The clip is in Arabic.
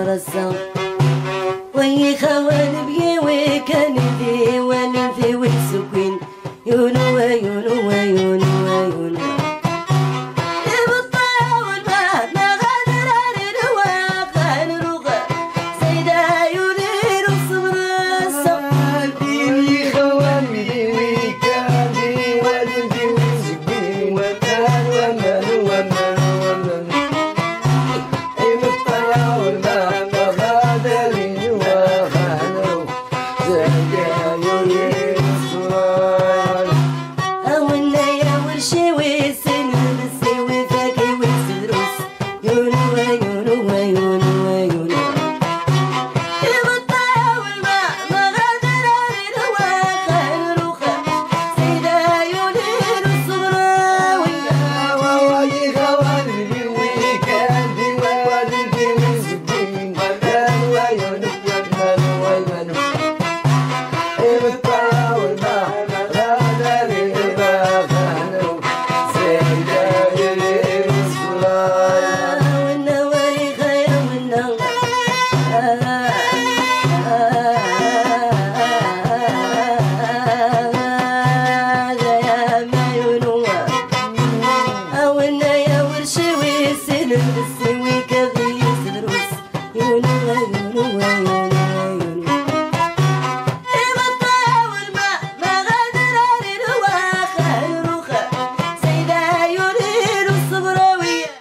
برزا وي خوان بيوي كان ذي والذي وتسكين يونو ويونو يونس ويكذي يسدروس يونس يونس